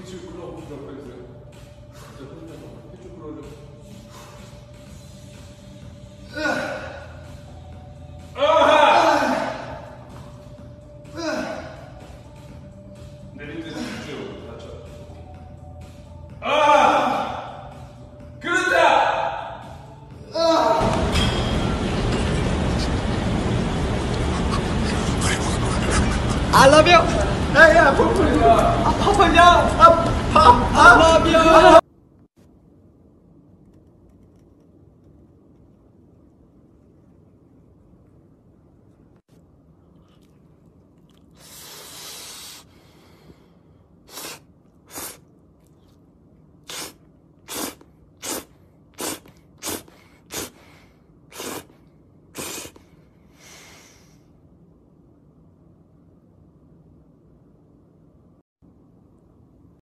해줄 끌어 기다려 주세요. 진짜 혼자서 해줄 끌어줘. I love you! 야야 아, 파파야. 아, 파. I love you.